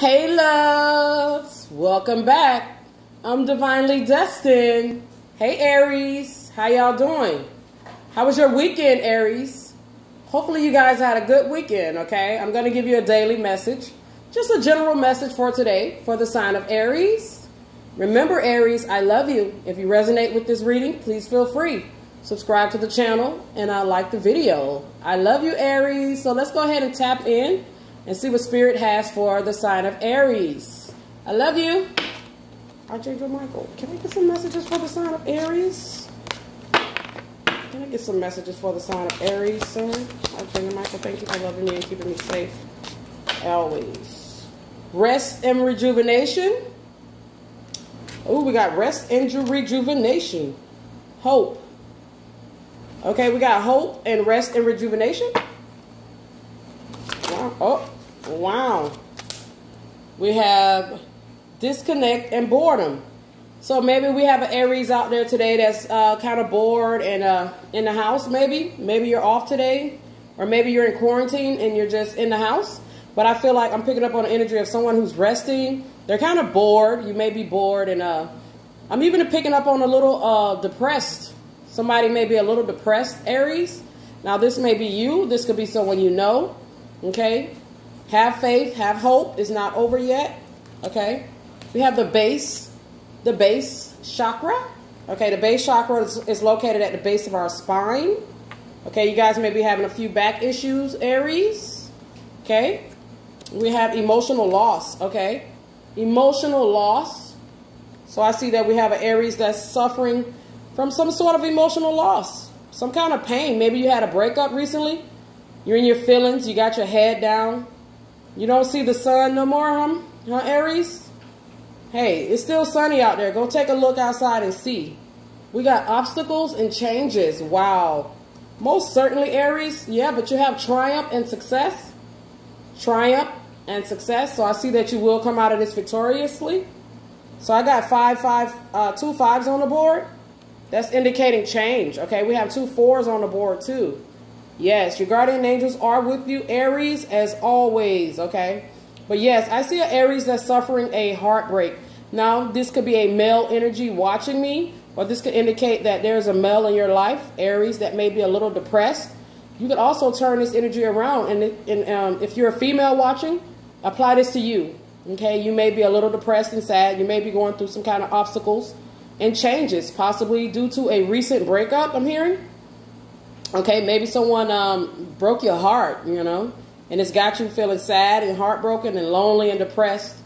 Hey loves, welcome back. I'm Divinely Destined. Hey Aries, how y'all doing? How was your weekend, Aries? Hopefully you guys had a good weekend, okay? I'm going to give you a daily message. Just a general message for today for the sign of Aries. Remember Aries, I love you. If you resonate with this reading, please feel free. Subscribe to the channel and I like the video. I love you Aries. So let's go ahead and tap in and see what Spirit has for the sign of Aries. I love you. Archangel Michael, can we get some messages for the sign of Aries? Can I get some messages for the sign of Aries, sir? Archangel Michael, thank you for loving me and keeping me safe always. Rest and rejuvenation. Oh, we got rest and rejuvenation. Hope. Okay, we got hope and rest and rejuvenation. Oh, wow. We have disconnect and boredom. So maybe we have an Aries out there today that's uh, kind of bored and uh, in the house maybe. Maybe you're off today. Or maybe you're in quarantine and you're just in the house. But I feel like I'm picking up on the energy of someone who's resting. They're kind of bored. You may be bored. And uh, I'm even picking up on a little uh, depressed. Somebody may be a little depressed, Aries. Now, this may be you. This could be someone you know. Okay? Have faith, have hope. It's not over yet. Okay? We have the base, the base chakra. Okay, the base chakra is, is located at the base of our spine. Okay, you guys may be having a few back issues, Aries. Okay? We have emotional loss, okay? Emotional loss. So I see that we have an Aries that's suffering from some sort of emotional loss, some kind of pain. Maybe you had a breakup recently you're in your feelings. You got your head down. You don't see the sun no more, huh, huh Aries? Hey, it's still sunny out there. Go take a look outside and see. We got obstacles and changes. Wow. Most certainly, Aries. Yeah, but you have triumph and success. Triumph and success. So I see that you will come out of this victoriously. So I got five, five, uh, two fives on the board. That's indicating change. Okay, we have two fours on the board too. Yes, your guardian angels are with you, Aries, as always, okay? But yes, I see an Aries that's suffering a heartbreak. Now, this could be a male energy watching me, or this could indicate that there's a male in your life, Aries, that may be a little depressed. You could also turn this energy around, and, and um, if you're a female watching, apply this to you, okay? You may be a little depressed and sad. You may be going through some kind of obstacles and changes, possibly due to a recent breakup, I'm hearing. Okay, maybe someone um, broke your heart, you know, and it's got you feeling sad and heartbroken and lonely and depressed.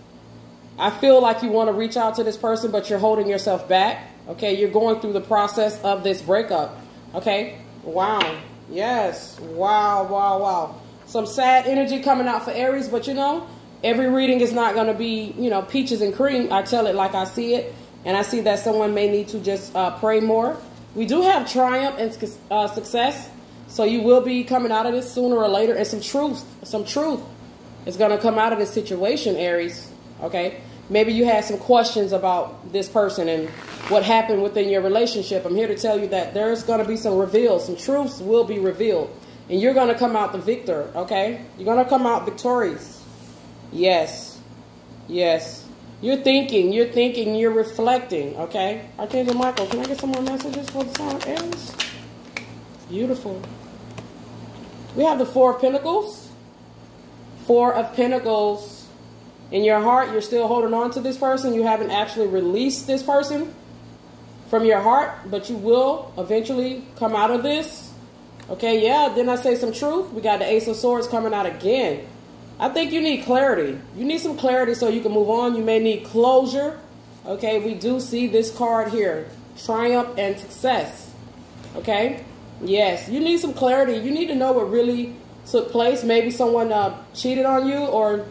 I feel like you want to reach out to this person, but you're holding yourself back. Okay, you're going through the process of this breakup. Okay, wow, yes, wow, wow, wow. Some sad energy coming out for Aries, but you know, every reading is not going to be, you know, peaches and cream. I tell it like I see it, and I see that someone may need to just uh, pray more we do have triumph and uh, success. So you will be coming out of this sooner or later. And some truth, some truth is going to come out of this situation, Aries. Okay? Maybe you had some questions about this person and what happened within your relationship. I'm here to tell you that there's going to be some reveals. Some truths will be revealed. And you're going to come out the victor, okay? You're going to come out victorious. Yes. Yes. You're thinking, you're thinking, you're reflecting, okay? Archangel Michael, can I get some more messages for the of Aries? Beautiful. We have the Four of Pentacles. Four of Pentacles. In your heart, you're still holding on to this person. You haven't actually released this person from your heart, but you will eventually come out of this. Okay, yeah, then I say some truth. We got the Ace of Swords coming out again. I think you need clarity. You need some clarity so you can move on. You may need closure. Okay, we do see this card here. Triumph and success. Okay? Yes, you need some clarity. You need to know what really took place. Maybe someone uh, cheated on you or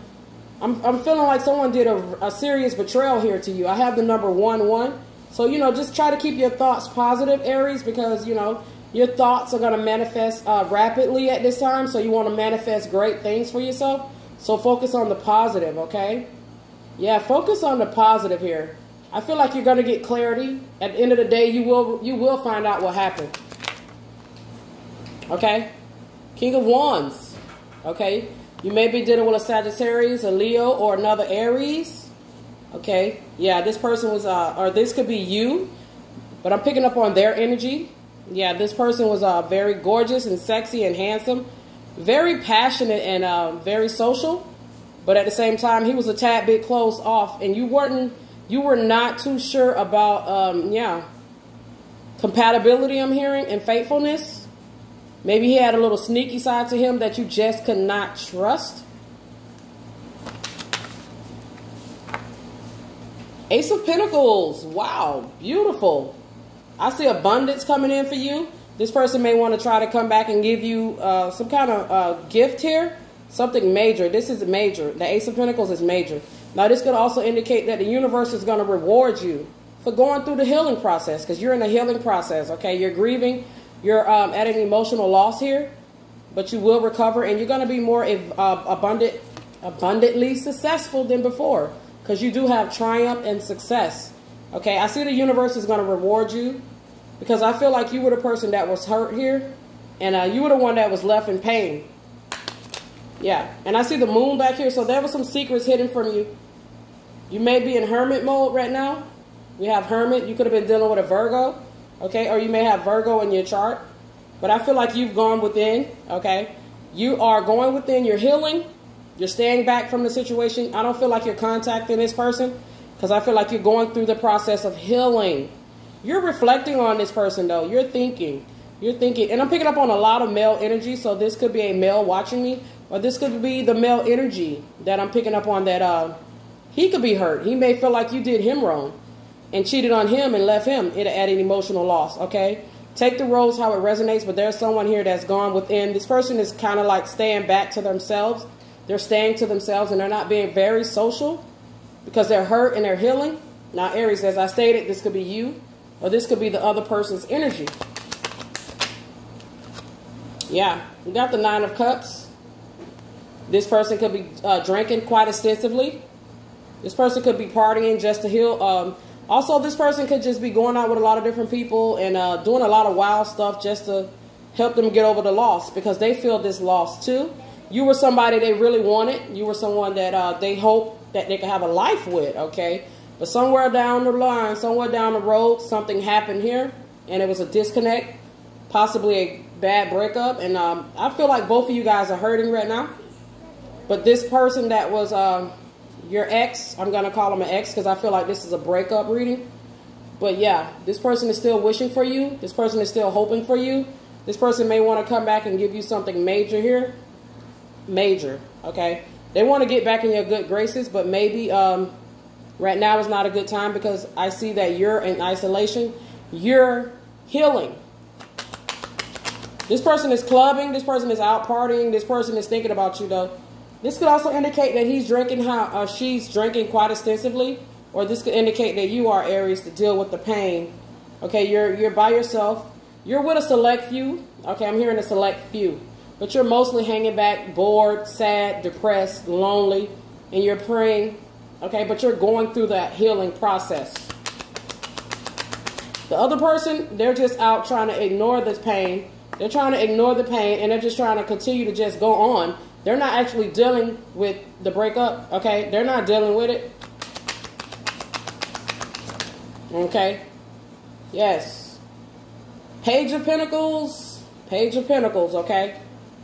I'm, I'm feeling like someone did a, a serious betrayal here to you. I have the number 1-1. So, you know, just try to keep your thoughts positive, Aries, because, you know, your thoughts are going to manifest uh, rapidly at this time. So you want to manifest great things for yourself. So focus on the positive, okay? Yeah, focus on the positive here. I feel like you're going to get clarity. At the end of the day, you will you will find out what happened. Okay? King of Wands. Okay? You may be dealing with a Sagittarius, a Leo, or another Aries. Okay, yeah, this person was, uh, or this could be you, but I'm picking up on their energy. Yeah, this person was uh, very gorgeous and sexy and handsome, very passionate and uh, very social, but at the same time, he was a tad bit closed off, and you weren't, you were not too sure about, um, yeah, compatibility. I'm hearing and faithfulness. Maybe he had a little sneaky side to him that you just could not trust. Ace of Pentacles. Wow, beautiful. I see abundance coming in for you. This person may want to try to come back and give you uh, some kind of uh, gift here. Something major. This is major. The Ace of Pentacles is major. Now, this could also indicate that the universe is going to reward you for going through the healing process because you're in a healing process, okay? You're grieving. You're um, at an emotional loss here, but you will recover and you're going to be more uh, abundant, abundantly successful than before because you do have triumph and success. Okay, I see the universe is going to reward you because I feel like you were the person that was hurt here and uh, you were the one that was left in pain. Yeah, and I see the moon back here, so there were some secrets hidden from you. You may be in hermit mode right now. We have hermit. You could have been dealing with a Virgo, okay? Or you may have Virgo in your chart. But I feel like you've gone within, okay? You are going within. You're healing. You're staying back from the situation. I don't feel like you're contacting this person because I feel like you're going through the process of healing. You're reflecting on this person, though. You're thinking. You're thinking. And I'm picking up on a lot of male energy. So this could be a male watching me. Or this could be the male energy that I'm picking up on that uh, he could be hurt. He may feel like you did him wrong and cheated on him and left him it at an emotional loss, okay? Take the roles how it resonates, but there's someone here that's gone within. This person is kind of like staying back to themselves they're staying to themselves and they're not being very social because they're hurt and they're healing. Now, Aries, as I stated, this could be you or this could be the other person's energy. Yeah, we got the Nine of Cups. This person could be uh, drinking quite extensively. This person could be partying just to heal. Um, also, this person could just be going out with a lot of different people and uh, doing a lot of wild stuff just to help them get over the loss because they feel this loss too you were somebody they really wanted. You were someone that uh, they hope that they could have a life with, okay? But somewhere down the line, somewhere down the road, something happened here, and it was a disconnect, possibly a bad breakup. And um, I feel like both of you guys are hurting right now. But this person that was uh, your ex, I'm going to call him an ex because I feel like this is a breakup reading. But yeah, this person is still wishing for you. This person is still hoping for you. This person may want to come back and give you something major here major, okay? They want to get back in your good graces, but maybe um, right now is not a good time because I see that you're in isolation. You're healing. This person is clubbing. This person is out partying. This person is thinking about you, though. This could also indicate that he's drinking how uh, she's drinking quite extensively, or this could indicate that you are Aries to deal with the pain. Okay, you're you're by yourself. You're with a select few. Okay, I'm hearing a select few but you're mostly hanging back, bored, sad, depressed, lonely, and you're praying, okay, but you're going through that healing process. The other person, they're just out trying to ignore this pain. They're trying to ignore the pain and they're just trying to continue to just go on. They're not actually dealing with the breakup, okay? They're not dealing with it. Okay? Yes. Page of Pentacles. Page of Pentacles, okay?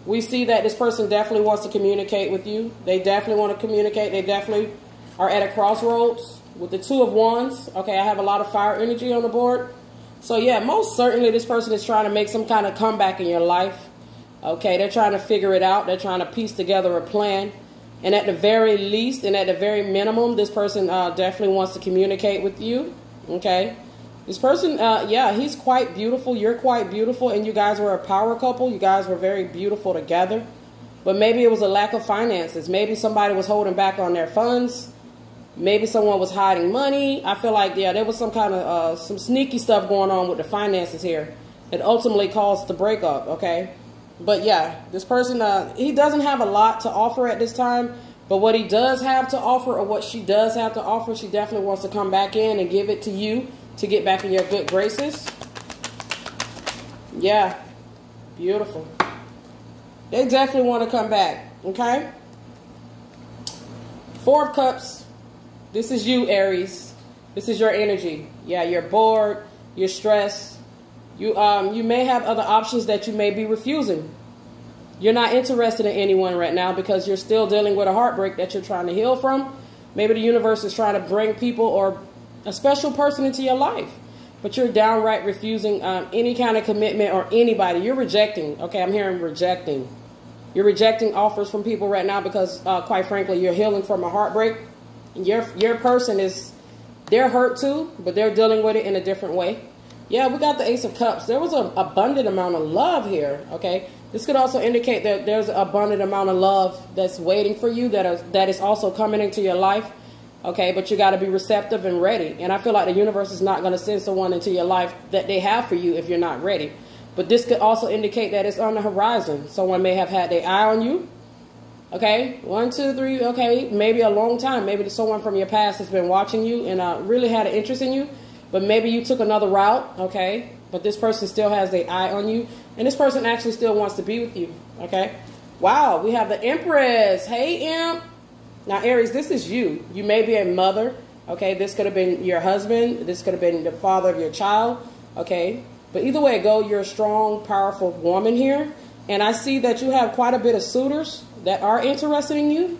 We see that this person definitely wants to communicate with you. They definitely want to communicate. They definitely are at a crossroads with the two of wands. Okay, I have a lot of fire energy on the board. So yeah, most certainly this person is trying to make some kind of comeback in your life. Okay, they're trying to figure it out. They're trying to piece together a plan. And at the very least, and at the very minimum, this person uh, definitely wants to communicate with you. Okay. This person, uh, yeah, he's quite beautiful. You're quite beautiful, and you guys were a power couple. You guys were very beautiful together. But maybe it was a lack of finances. Maybe somebody was holding back on their funds. Maybe someone was hiding money. I feel like, yeah, there was some kind of, uh, some sneaky stuff going on with the finances here It ultimately caused the breakup, okay? But yeah, this person, uh, he doesn't have a lot to offer at this time. But what he does have to offer, or what she does have to offer, she definitely wants to come back in and give it to you to get back in your good graces. Yeah, beautiful. They definitely want to come back, okay? Four of Cups, this is you, Aries. This is your energy. Yeah, you're bored, you're stressed. You, um, you may have other options that you may be refusing. You're not interested in anyone right now because you're still dealing with a heartbreak that you're trying to heal from. Maybe the universe is trying to bring people or a special person into your life, but you're downright refusing um, any kind of commitment or anybody. You're rejecting. Okay, I'm hearing rejecting. You're rejecting offers from people right now because, uh, quite frankly, you're healing from a heartbreak. Your your person is they're hurt too, but they're dealing with it in a different way. Yeah, we got the Ace of Cups. There was an abundant amount of love here. Okay, this could also indicate that there's an abundant amount of love that's waiting for you that is that is also coming into your life. Okay, but you got to be receptive and ready. And I feel like the universe is not going to send someone into your life that they have for you if you're not ready. But this could also indicate that it's on the horizon. Someone may have had their eye on you. Okay, one, two, three. Okay, maybe a long time. Maybe someone from your past has been watching you and uh, really had an interest in you. But maybe you took another route. Okay, but this person still has their eye on you, and this person actually still wants to be with you. Okay. Wow, we have the Empress. Hey, Imp. Now, Aries, this is you. You may be a mother. Okay, this could have been your husband. This could have been the father of your child. Okay, but either way go, you're a strong, powerful woman here. And I see that you have quite a bit of suitors that are interested in you.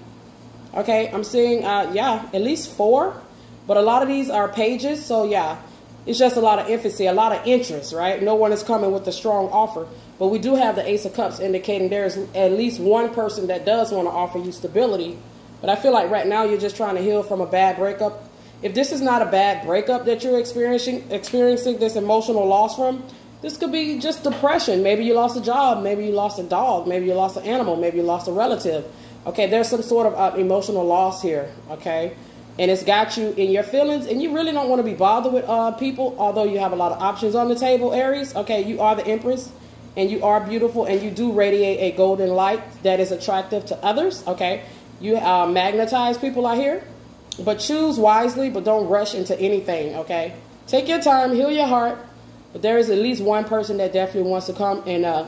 Okay, I'm seeing, uh, yeah, at least four. But a lot of these are pages. So, yeah, it's just a lot of emphasis, a lot of interest, right? No one is coming with a strong offer. But we do have the Ace of Cups indicating there's at least one person that does want to offer you stability. But I feel like right now you're just trying to heal from a bad breakup if this is not a bad breakup that you're experiencing, experiencing this emotional loss from, this could be just depression. Maybe you lost a job. Maybe you lost a dog. Maybe you lost an animal. Maybe you lost a relative. Okay, there's some sort of uh, emotional loss here. Okay, and it's got you in your feelings, and you really don't want to be bothered with uh, people, although you have a lot of options on the table, Aries. Okay, you are the Empress, and you are beautiful, and you do radiate a golden light that is attractive to others. Okay, you uh, magnetize people out here. But choose wisely, but don't rush into anything, okay? Take your time, heal your heart. But there is at least one person that definitely wants to come and uh,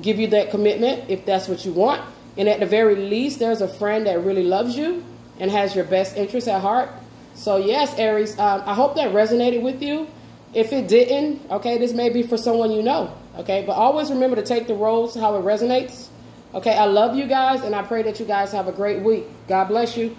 give you that commitment if that's what you want. And at the very least, there's a friend that really loves you and has your best interest at heart. So, yes, Aries, um, I hope that resonated with you. If it didn't, okay, this may be for someone you know, okay? But always remember to take the roles how it resonates. Okay, I love you guys, and I pray that you guys have a great week. God bless you.